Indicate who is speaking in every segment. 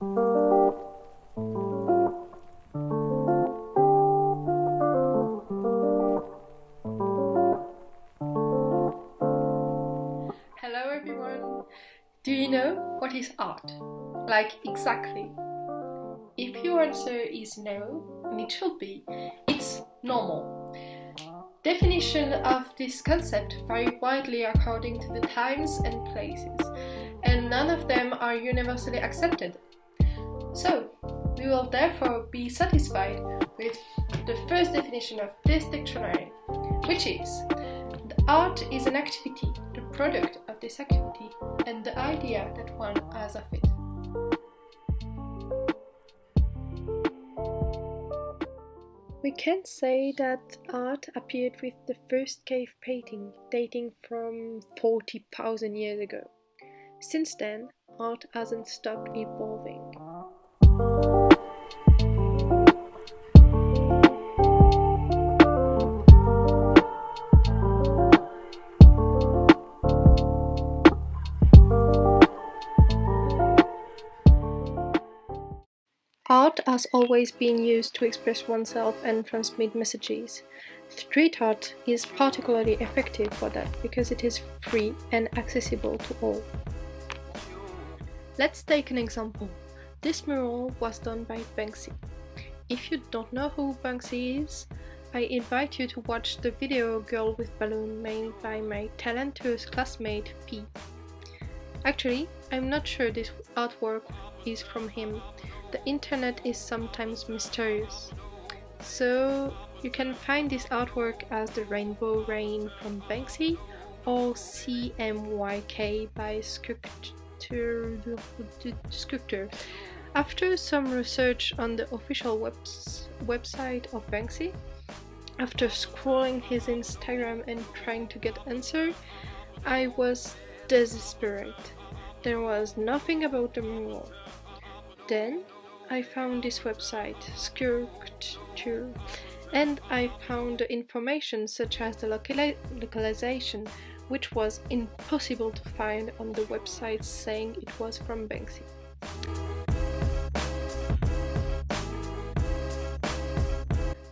Speaker 1: Hello everyone! Do you know what is art? Like exactly. If your answer is no, and it should be, it's normal. Definition of this concept vary widely according to the times and places, and none of them are universally accepted. We will therefore be satisfied with the first definition of this dictionary, which is the art is an activity, the product of this activity, and the idea that one has of it. We can say that art appeared with the first cave painting dating from 40,000 years ago. Since then, art hasn't stopped evolving. Art has always been used to express oneself and transmit messages. Street art is particularly effective for that because it is free and accessible to all. Let's take an example. This mural was done by Banksy. If you don't know who Banksy is, I invite you to watch the video Girl with Balloon made by my talented classmate P. Actually, I'm not sure this artwork is from him. The internet is sometimes mysterious. So you can find this artwork as the Rainbow Rain from Banksy or CMYK by Skurktur. After some research on the official webs website of Banksy, after scrolling his Instagram and trying to get answer, I was desperate. There was nothing about the mural. Then I found this website, Skurktur, and I found information such as the locali localization, which was impossible to find on the website saying it was from Banksy.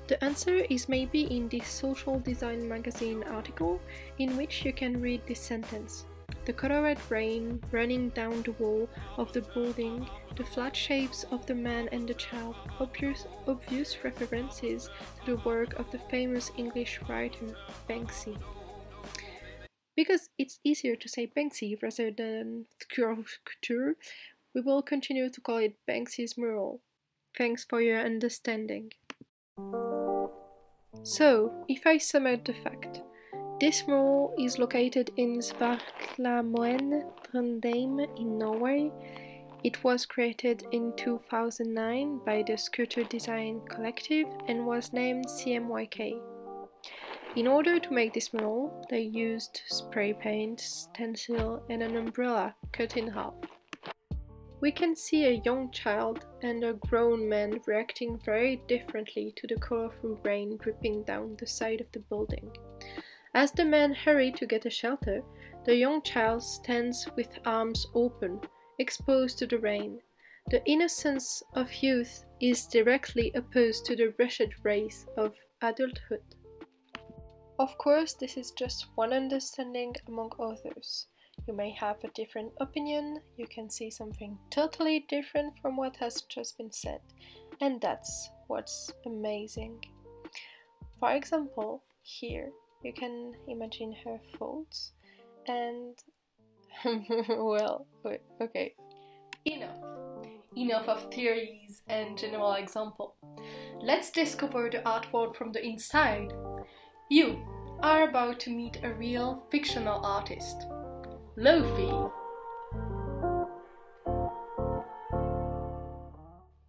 Speaker 1: The answer is maybe in this Social Design magazine article, in which you can read this sentence. The colored rain running down the wall of the building, the flat shapes of the man and the child, obvious, obvious references to the work of the famous English writer Banksy. Because it's easier to say Banksy rather than Skurktur, we will continue to call it Banksy's mural. Thanks for your understanding. So, if I sum up the fact, this mural is located in Svartlamoen, Trondheim in Norway. It was created in 2009 by the Skurktur Design Collective and was named CMYK. In order to make this mural, they used spray paint, stencil and an umbrella cut in half. We can see a young child and a grown man reacting very differently to the colorful rain dripping down the side of the building. As the man hurried to get a shelter, the young child stands with arms open, exposed to the rain. The innocence of youth is directly opposed to the wretched race of adulthood. Of course, this is just one understanding among authors. You may have a different opinion, you can see something totally different from what has just been said, and that's what's amazing. For example, here you can imagine her folds and well, wait, okay, enough. Enough of theories and general example. Let's discover the art world from the inside. You are about to meet a real fictional artist. Lofi.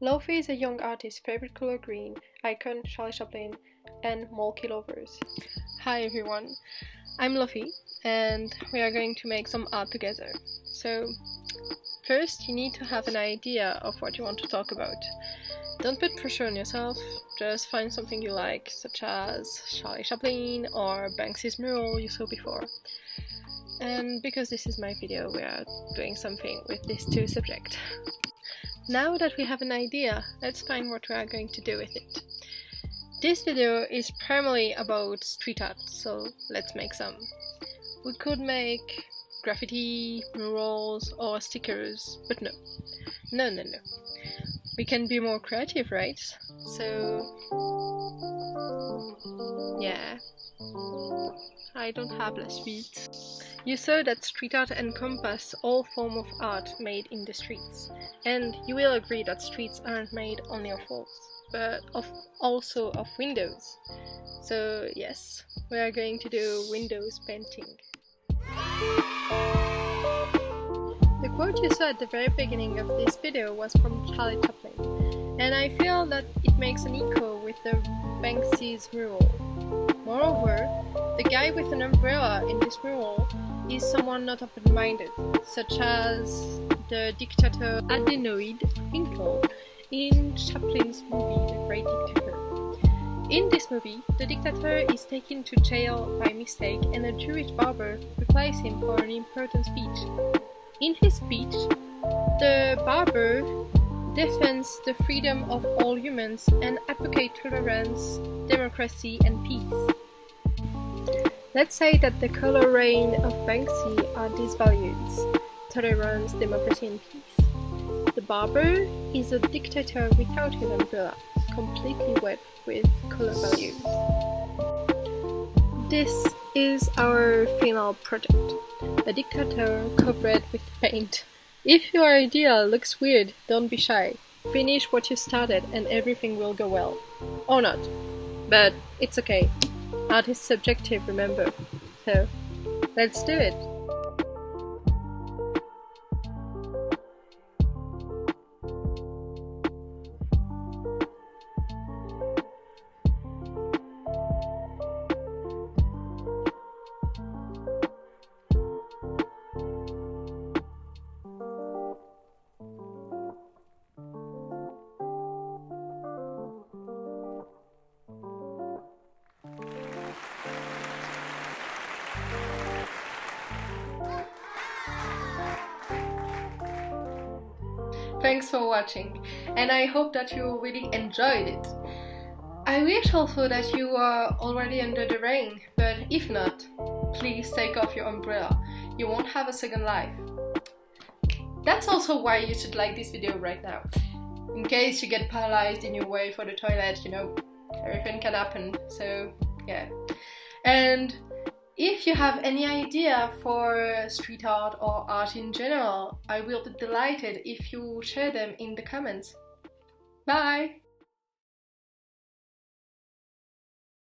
Speaker 1: Lofi is a young artist, favorite color green, icon Charlie Chaplin, and Mölkky lovers. Hi everyone, I'm Lofi, and we are going to make some art together. So, first you need to have an idea of what you want to talk about. Don't put pressure on yourself, just find something you like, such as Charlie Chaplin or Banksy's mural you saw before. And because this is my video, we are doing something with these two subjects. now that we have an idea, let's find what we are going to do with it. This video is primarily about street art, so let's make some. We could make graffiti, murals, or stickers, but no. No, no, no. We can be more creative, right? So... Yeah. I don't have la suite. You saw that street art encompasses all form of art made in the streets. And you will agree that streets aren't made only of walls but of also of windows. So yes, we are going to do windows painting. The quote you saw at the very beginning of this video was from Charlie Chaplin, and I feel that it makes an echo with the Banksy's mural. Moreover, the guy with an umbrella in this mural is someone not open-minded, such as the dictator Adenoid Hynkel in Chaplin's movie The Great Dictator. In this movie, the dictator is taken to jail by mistake and a Jewish barber replies him for an important speech. In his speech, the barber defends the freedom of all humans and advocates tolerance, democracy and peace. Let's say that the color rain of Banksy are these values, tolerance, democracy and peace. Barber is a dictator without his umbrella, completely wet with color values. This is our final project, a dictator covered with paint. If your idea looks weird, don't be shy. Finish what you started and everything will go well. Or not. But it's okay. Art is subjective, remember. So, let's do it. Thanks for watching, and I hope that you really enjoyed it. I wish also that you are already under the rain, but if not, please take off your umbrella. You won't have a second life. That's also why you should like this video right now. In case you get paralyzed in your way for the toilet, you know, everything can happen, so yeah. And if you have any idea for street art or art in general, I will be delighted if you share them in the comments. Bye!